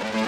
Thank you.